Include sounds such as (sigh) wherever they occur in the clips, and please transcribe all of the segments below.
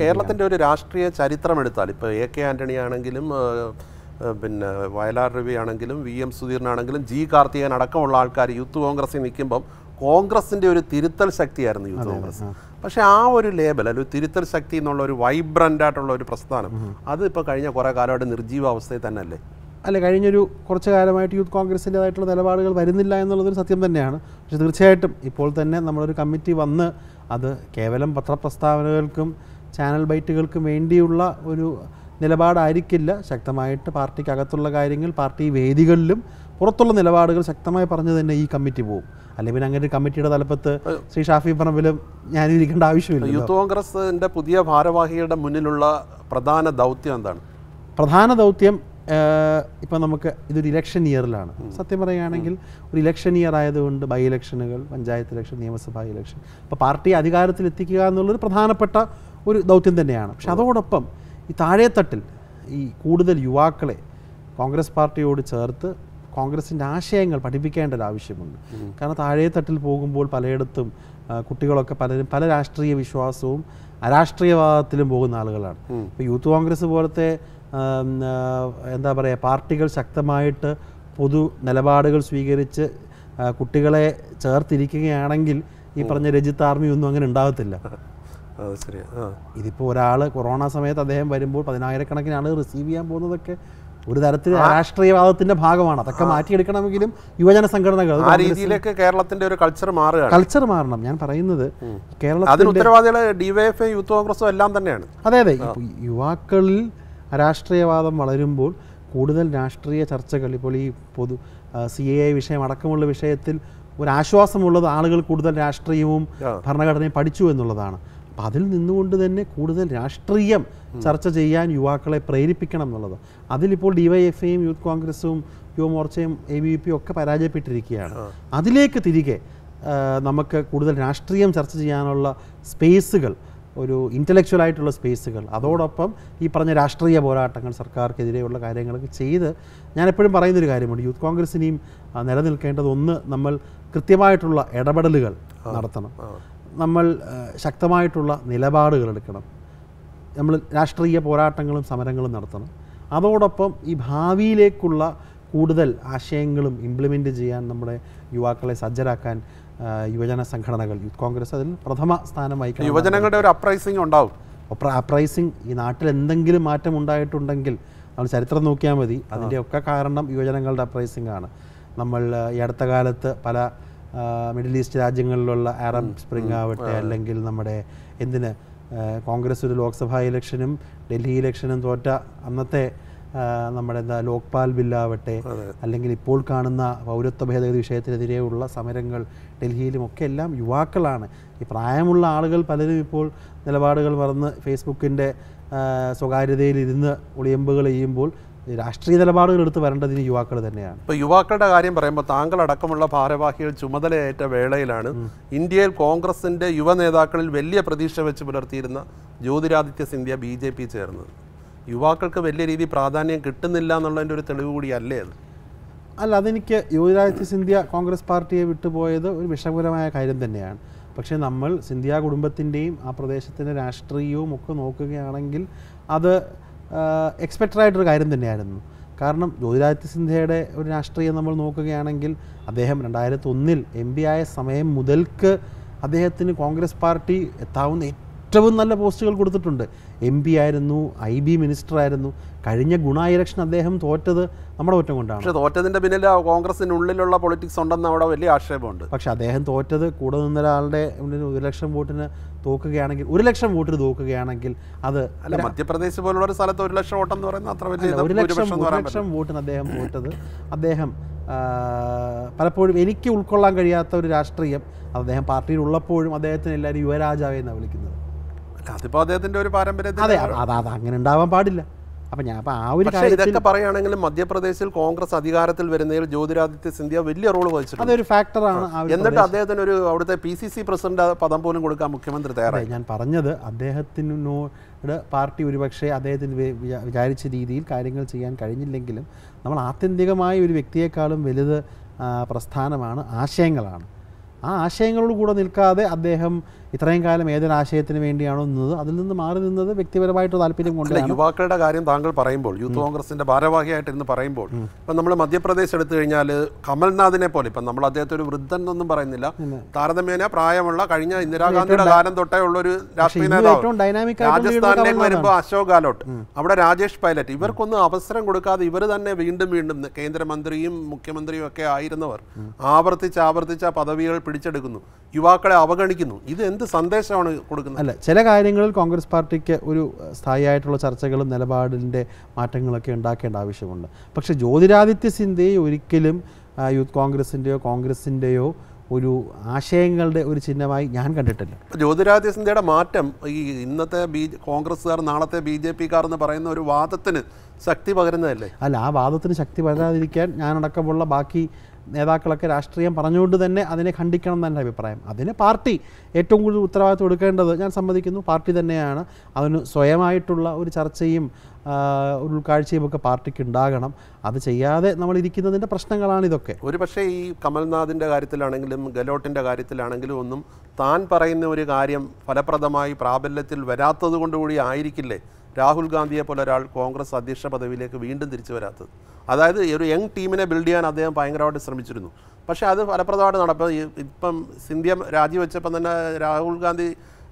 കേരളത്തിന്റെ ഒരു രാഷ്ട്രീയ ചരിത്രം എടുത്താൽ ഇപ്പോൾ എ കെ ആന്റണി ആണെങ്കിലും പിന്നെ വയലാർ രവി ആണെങ്കിലും വി എം സുധീറിനാണെങ്കിലും ജി കാർത്തികൻ അടക്കമുള്ള ആൾക്കാർ യൂത്ത് കോൺഗ്രസ്സിൽ നിൽക്കുമ്പം കോൺഗ്രസിന്റെ ഒരു തിരുത്തൽ ശക്തിയായിരുന്നു യൂത്ത് കോൺഗ്രസ്. പക്ഷേ ആ ഒരു ലേബൽ അല്ലെങ്കിൽ ഒരു തിരുത്തൽ ശക്തി എന്നുള്ള ഒരു വൈബ്രന്റ് ആയിട്ടുള്ള ഒരു പ്രസ്ഥാനം അത് ഇപ്പോൾ കഴിഞ്ഞ കുറേ കാലമായിട്ട് നിർജീവ അവസ്ഥയിൽ തന്നെ അല്ലേ അല്ല കഴിഞ്ഞൊരു കുറച്ച് കാലമായിട്ട് യൂത്ത് കോൺഗ്രസിന്റെതായിട്ടുള്ള നിലപാടുകൾ വരുന്നില്ല എന്നുള്ളതൊരു സത്യം തന്നെയാണ്. പക്ഷേ തീർച്ചയായിട്ടും ഇപ്പോൾ തന്നെ നമ്മളൊരു കമ്മിറ്റി വന്ന് അത് കേവലം പത്രപ്രസ്താവനകൾക്കും ചാനൽ ബൈറ്റുകൾക്കും വേണ്ടിയുള്ള ഒരു നിലപാടായിരിക്കില്ല. ശക്തമായിട്ട് പാർട്ടിക്കകത്തുള്ള കാര്യങ്ങൾ പാർട്ടി വേദികളിലും പുറത്തുള്ള നിലപാടുകൾ ശക്തമായി പറഞ്ഞു തന്നെ ഈ കമ്മിറ്റി പോകും അല്ലെങ്കിൽ പിന്നെ അങ്ങനെ ഒരു കമ്മിറ്റിയുടെ തലപ്പത്ത് ശ്രീ ഷാഫി പറമ്പിലും ഞാനും ഇരിക്കേണ്ട ആവശ്യമില്ല യൂത്ത് കോൺഗ്രസിന്റെ പുതിയ ഭാരവാഹികളുടെ മുന്നിലുള്ള പ്രധാന ദൗത്യം എന്താണ്? പ്രധാന ദൗത്യം ഇപ്പം നമുക്ക് ഇതൊരു ഇലക്ഷൻ ഇയറിലാണ്. സത്യം പറയുകയാണെങ്കിൽ ഒരു ഇലക്ഷൻ ഇയർ ആയതുകൊണ്ട് ബൈ ഇലക്ഷനുകൾ പഞ്ചായത്ത് ഇലക്ഷൻ നിയമസഭാ ഇലക്ഷൻ അപ്പോൾ പാർട്ടി അധികാരത്തിൽ എത്തിക്കുക എന്നുള്ളൊരു പ്രധാനപ്പെട്ട ഒരു ദൗത്യം തന്നെയാണ്. പക്ഷെ അതോടൊപ്പം ഈ താഴേത്തട്ടിൽ ഈ കൂടുതൽ യുവാക്കളെ കോൺഗ്രസ് പാർട്ടിയോട് ചേർത്ത് കോൺഗ്രസിന്റെ ആശയങ്ങൾ പഠിപ്പിക്കേണ്ട ഒരു ആവശ്യമുണ്ട്. കാരണം താഴേത്തട്ടിൽ പോകുമ്പോൾ പലയിടത്തും കുട്ടികളൊക്കെ പലരും പല രാഷ്ട്രീയ വിശ്വാസവും അരാഷ്ട്രീയവാദത്തിലും പോകുന്ന ആളുകളാണ്. ഇപ്പോൾ യൂത്ത് കോൺഗ്രസ് പോലത്തെ എന്താ പറയുക പാർട്ടികൾ ശക്തമായിട്ട് പൊതു നിലപാടുകൾ സ്വീകരിച്ച് കുട്ടികളെ ചേർത്തിരിക്കുകയാണെങ്കിൽ ഈ പറഞ്ഞ രജിത് ആർമി ഒന്നും അങ്ങനെ ഉണ്ടാകത്തില്ല. (laughs) ഇതിപ്പോൾ ഒരാൾ കൊറോണ സമയത്ത് അദ്ദേഹം വരുമ്പോൾ പതിനായിരക്കണക്കിന് ആളുകൾ റിസീവ് ചെയ്യാൻ പോകുന്നതൊക്കെ ഒരു തരത്തിൽ രാഷ്ട്രീയവാദത്തിന്റെ ഭാഗമാണ്. അതൊക്കെ മാറ്റിയെടുക്കണമെങ്കിലും യുവജന സംഘടനകൾ ആ രീതിയിലേക്ക് കേരളത്തിന്റെ ഒരു കൾച്ചർ മാറുക കൾച്ചർ മാറണം. ഞാൻ പറയുന്നത് കേരളത്തിൽ ഉത്തരവാദികൾ യൂത്ത് കോൺഗ്രസും എല്ലാം തന്നെയാണ്. അതെ അതെ. യുവാക്കളിൽ രാഷ്ട്രീയവാദം വളരുമ്പോൾ കൂടുതൽ രാഷ്ട്രീയ ചർച്ചകൾ ഇപ്പോൾ ഈ പൊതു സി എ വിഷയം അടക്കമുള്ള വിഷയത്തിൽ ഒരു ആശ്വാസമുള്ളത് ആളുകൾ കൂടുതൽ രാഷ്ട്രീയവും ഭരണഘടനയും പഠിച്ചു എന്നുള്ളതാണ്. അപ്പം അതിൽ നിന്നുകൊണ്ട് തന്നെ കൂടുതൽ രാഷ്ട്രീയം ചർച്ച ചെയ്യാൻ യുവാക്കളെ പ്രേരിപ്പിക്കണം എന്നുള്ളത്. അതിലിപ്പോൾ ഡിവൈഎഫ്ഐയും യൂത്ത് കോൺഗ്രസും യുവമോർച്ചയും എ ബി പിയും ഒക്കെ പരാജയപ്പെട്ടിരിക്കുകയാണ്. അതിലേക്ക് തിരികെ നമുക്ക് കൂടുതൽ രാഷ്ട്രീയം ചർച്ച ചെയ്യാനുള്ള സ്പേസുകൾ ഒരു ഇന്റലക്ച്വൽ ആയിട്ടുള്ള സ്പേസുകൾ അതോടൊപ്പം ഈ പറഞ്ഞ രാഷ്ട്രീയ പോരാട്ടങ്ങൾ സർക്കാർക്കെതിരെയുള്ള കാര്യങ്ങളൊക്കെ ചെയ്ത് ഞാൻ എപ്പോഴും പറയുന്നൊരു കാര്യമുണ്ട്. യൂത്ത് കോൺഗ്രസിനെയും നിലനിൽക്കേണ്ടത് ഒന്ന് നമ്മൾ കൃത്യമായിട്ടുള്ള ഇടപെടലുകൾ നടത്തണം. നമ്മൾ ശക്തമായിട്ടുള്ള നിലപാടുകൾ എടുക്കണം. നമ്മൾ രാഷ്ട്രീയ പോരാട്ടങ്ങളും സമരങ്ങളും നടത്തണം. അതോടൊപ്പം ഈ ഭാവിയിലേക്കുള്ള കൂടുതൽ ആശയങ്ങളും ഇംപ്ലിമെന്റ് ചെയ്യാൻ നമ്മുടെ യുവാക്കളെ സജ്ജരാക്കാൻ യുവജന സംഘടനകൾ യൂത്ത് കോൺഗ്രസ് അതിൽ പ്രഥമ സ്ഥാനം വഹിക്കണം യുവജനങ്ങളുടെ ഒരു അപ്രൈസിംഗ് ഉണ്ടാവും. അപ്രൈസിംഗ് ഈ നാട്ടിൽ എന്തെങ്കിലും മാറ്റം ഉണ്ടായിട്ടുണ്ടെങ്കിൽ നമ്മൾ ചരിത്രം നോക്കിയാൽ മതി. അതിന്റെയൊക്കെ കാരണം യുവജനങ്ങളുടെ അപ്രൈസിംഗ് ആണ്. നമ്മൾ ഈ അടുത്ത കാലത്ത് പല മിഡിൽ ഈസ്റ്റ് രാജ്യങ്ങളിലുള്ള അറബ് സ്പ്രിംഗ് ആവട്ടെ അല്ലെങ്കിൽ നമ്മുടെ എന്തിന് കോൺഗ്രസ് ഒരു ലോക്സഭാ ഇലക്ഷനും ഡൽഹി ഇലക്ഷനും തോറ്റ അന്നത്തെ നമ്മുടെ എന്താ ലോക്പാൽ ബില്ലാവട്ടെ അല്ലെങ്കിൽ ഇപ്പോൾ കാണുന്ന പൗരത്വ ഭേദഗതി വിഷയത്തിനെതിരെയുള്ള സമരങ്ങൾ ഡൽഹിയിലും ഒക്കെ എല്ലാം യുവാക്കളാണ്. ഈ പ്രായമുള്ള ആളുകൾ പലരും ഇപ്പോൾ നിലപാടുകൾ മറന്ന് ഫേസ്ബുക്കിന്റെ സ്വകാര്യതയിൽ ഇരുന്ന് ഒളിയമ്പുകൾ ചെയ്യുമ്പോൾ രാഷ്ട്രീയ നിലപാടുകൾ എടുത്ത് വരേണ്ടതിന് യുവാക്കൾ തന്നെയാണ്. ഇപ്പോൾ യുവാക്കളുടെ കാര്യം പറയുമ്പോൾ താങ്കൾ അടക്കമുള്ള ഭാരവാഹികൾ ചുമതലയേറ്റ വേളയിലാണ്. ഇന്ത്യയിൽ കോൺഗ്രസിന്റെ യുവ നേതാക്കളിൽ വലിയ പ്രതീക്ഷ വെച്ച് പുലർത്തിയിരുന്ന Jyotiraditya Scindia B J P ചേർന്നത്. യുവാക്കൾക്ക് വലിയ രീതി പ്രാധാന്യം കിട്ടുന്നില്ല എന്നുള്ളതിന്റെ ഒരു തെളിവ് കൂടിയല്ലേ അത്? അല്ല അതെനിക്ക് യുവരാജ്യ സിന്ധ്യ കോൺഗ്രസ് പാർട്ടിയെ വിട്ടുപോയത് ഒരു വിഷമകരമായ കാര്യം തന്നെയാണ്. പക്ഷേ നമ്മൾ സിന്ധ്യ കുടുംബത്തിന്റെയും ആ പ്രദേശത്തിന്റെ രാഷ്ട്രീയവും ഒക്കെ നോക്കുകയാണെങ്കിൽ അത് എക്സ്പെക്റ്റഡ് കാര്യം തന്നെയായിരുന്നു. കാരണം ജ്യോതിരാദിത്യ സിന്ധ്യയുടെ ഒരു രാഷ്ട്രീയം നമ്മൾ നോക്കുകയാണെങ്കിൽ അദ്ദേഹം രണ്ടായിരത്തി ഒന്നിൽ എം പി ആയ സമയം മുതൽക്ക് അദ്ദേഹത്തിന് കോൺഗ്രസ് പാർട്ടി എത്താവുന്ന ഏറ്റവും നല്ല പോസ്റ്റുകൾ കൊടുത്തിട്ടുണ്ട്. എം പി ആയിരുന്നു ഐ ബി മിനിസ്റ്റർ ആയിരുന്നു. കഴിഞ്ഞ ഗുണ ഇലക്ഷൻ അദ്ദേഹം തോറ്റത് നമ്മുടെ കുറ്റം കൊണ്ടാണ്. പക്ഷേ തോറ്റതിന്റെ പിന്നിൽ കോൺഗ്രസിനുള്ളിലുള്ള പൊളിറ്റിക്സ് ഉണ്ടെന്ന് അവിടെ വലിയ ആക്ഷേപമുണ്ട്. പക്ഷേ അദ്ദേഹം തോറ്റത് കൂടെ നിന്ന ഒരാളുടെ ഒരു ലക്ഷം വോട്ടിന് തോക്കുകയാണെങ്കിൽ ഒരു ലക്ഷം വോട്ടിന് തോക്കുകയാണെങ്കിൽ അത് അല്ല മധ്യപ്രദേശ് പോലുള്ള ഒരു സ്ഥലത്ത് ഒരു ലക്ഷം വോട്ടെന്ന് പറയുന്നത് അത്ര വലിയ ഒരു ലക്ഷം ഒരു ലക്ഷം വോട്ടിന് അദ്ദേഹം തോറ്റത്. അദ്ദേഹം പലപ്പോഴും എനിക്ക് ഉൾക്കൊള്ളാൻ കഴിയാത്ത ഒരു രാഷ്ട്രീയം അദ്ദേഹം പാർട്ടിയിൽ ഉള്ളപ്പോഴും അദ്ദേഹത്തിന് എല്ലാവരും യുവരാജാവേ എന്നാണ് വിളിക്കുന്നത്. അതിപ്പോ അദ്ദേഹത്തിന്റെ ഒരു പാരമ്പര്യത്തിൽ അതെ അത് അത് അത് അങ്ങനെ ഉണ്ടാവാൻ പാടില്ല. അപ്പൊ ഞാൻ അപ്പം ആ ഒരു ഇതൊക്കെ പറയുകയാണെങ്കിലും മധ്യപ്രദേശിൽ കോൺഗ്രസ് അധികാരത്തിൽ വരുന്നതിൽ ജ്യോതിരാദിത്യ സിന്ധ്യ വലിയ റോൾ വഹിച്ചിട്ടുണ്ട്. അതൊരു ഫാക്ടറാണ് എന്നിട്ട് അദ്ദേഹത്തിന് ഒരു അവിടുത്തെ പി സി സി പ്രസിഡന്റ് പദം പോലും കൊടുക്കാൻ മുഖ്യമന്ത്രി തയ്യാറായി. ഞാൻ പറഞ്ഞത് അദ്ദേഹത്തിനോട് പാർട്ടി ഒരുപക്ഷെ അദ്ദേഹത്തിന് വിചാരിച്ച രീതിയിൽ കാര്യങ്ങൾ ചെയ്യാൻ കഴിഞ്ഞില്ലെങ്കിലും നമ്മൾ ആത്യന്തികമായ ഒരു വ്യക്തിയെക്കാളും വലുത് പ്രസ്ഥാനമാണ് ആശയങ്ങളാണ്. ആ ആശയങ്ങളോട് കൂടെ നിൽക്കാതെ അദ്ദേഹം ഇത്രയും കാലം ഏതൊരാശയത്തിന് വേണ്ടിയാണോ നിന്നത്? അതിൽ നിന്ന് മാറി നിന്നത് വ്യക്തിപരമായിട്ട് താല്പര്യം കൊണ്ട് യുവാക്കളുടെ കാര്യം താങ്കൾ പറയുമ്പോൾ യൂത്ത് കോൺഗ്രസിന്റെ ഭാരവാഹിയായിട്ട് ഇന്ന് പറയുമ്പോൾ ഇപ്പം നമ്മൾ മധ്യപ്രദേശ് എടുത്തു കഴിഞ്ഞാൽ കമൽനാഥിനെ പോലെ ഇപ്പം നമ്മൾ അദ്ദേഹത്തെ ഒരു വൃദ്ധൻ എന്നൊന്നും പറയുന്നില്ല താരതമ്യേന പ്രായമുള്ള കഴിഞ്ഞ ഇന്ദിരാഗാന്ധിയുടെ കാലം തൊട്ടേ ഉള്ള ഒരു രാഷ്ട്രീയ നേതാവ്. രാജസ്ഥാനിലേക്ക് വരുമ്പോൾ അശോക് ഗാലോട്ട്. അവിടെ രാജേഷ് പൈലറ്റ്. ഇവർക്കൊന്നും അവസരം കൊടുക്കാതെ ഇവർ തന്നെ വീണ്ടും വീണ്ടും കേന്ദ്രമന്ത്രിയും മുഖ്യമന്ത്രിയും ഒക്കെ ആയിരുന്നവർ ആവർത്തിച്ച് ആവർത്തിച്ച് പദവികൾ പിടിച്ചെടുക്കുന്നു. യുവാക്കളെ അവഗണിക്കുന്നു. ഇത് എന്ത് സന്ദേശമാണ് കൊടുക്കുന്നത്? അല്ല ചില കാര്യങ്ങളിൽ കോൺഗ്രസ് പാർട്ടിക്ക് ഒരു സ്ഥായിയായിട്ടുള്ള ചർച്ചകളും നിലപാടിന്റെ മാറ്റങ്ങളൊക്കെ ഉണ്ടാക്കേണ്ട ആവശ്യമുണ്ട്. പക്ഷേ ജ്യോതിരാദിത്യ സിന്ധ്യയെ ഒരിക്കലും യൂത്ത് കോൺഗ്രസിന്റെയോ കോൺഗ്രസിന്റെയോ ഒരു ആശയങ്ങളുടെ ഒരു ചിഹ്നമായി ഞാൻ കണ്ടിട്ടില്ല. ജ്യോതിരാദിത്യ സിന്ധ്യയുടെ മാറ്റം ഈ ഇന്നത്തെ ബി കോൺഗ്രസ്സുകാർ നാളത്തെ ബി ജെ പിക്കാർ എന്ന് പറയുന്ന ഒരു വാദത്തിന് ശക്തി പകരുന്നതല്ലേ? അല്ല ആ വാദത്തിന് ശക്തി പകരാതിരിക്കാൻ ഞാനടക്കമുള്ള ബാക്കി നേതാക്കളൊക്കെ രാഷ്ട്രീയം പറഞ്ഞുകൊണ്ട് തന്നെ അതിനെ ഖണ്ഡിക്കണം എന്ന് എന്റെ അഭിപ്രായം. അതിന് പാർട്ടി ഏറ്റവും കൂടുതൽ ഉത്തരവാദിത്വം എടുക്കേണ്ടത് ഞാൻ സമ്മതിക്കുന്നു. പാർട്ടി തന്നെയാണ്. അതിന് സ്വയമായിട്ടുള്ള ഒരു ചർച്ചയും ഉൾക്കാഴ്ചയും ഒക്കെ പാർട്ടിക്ക് ഉണ്ടാകണം. അത് ചെയ്യാതെ നമ്മൾ ഇരിക്കുന്നതിന്റെ പ്രശ്നങ്ങളാണ് ഇതൊക്കെ. ഒരു പക്ഷേ ഈ കമൽനാഥിന്റെ കാര്യത്തിലാണെങ്കിലും ഗലോട്ടിന്റെ കാര്യത്തിലാണെങ്കിലും ഒന്നും താൻ പറയുന്ന ഒരു കാര്യം ഫലപ്രദമായി പ്രാബല്യത്തിൽ വരാത്തത് കൊണ്ടുകൂടി ആയിരിക്കില്ലേ രാഹുൽ ഗാന്ധിയെ പോലെ ഒരാൾ കോൺഗ്രസ് അധ്യക്ഷ പദവിയിലേക്ക് വീണ്ടും തിരിച്ചു വരാത്തത്? അതായത് ഒരു യങ് ടീമിനെ ബിൽഡ് ചെയ്യാൻ അദ്ദേഹം ഭയങ്കരമായിട്ട് ശ്രമിച്ചിരുന്നു. പക്ഷേ അത് ഫലപ്രദമായിട്ട് നടപ്പം ഇപ്പം സിന്ധ്യ രാജിവെച്ചപ്പം തന്നെ രാഹുൽ ഗാന്ധി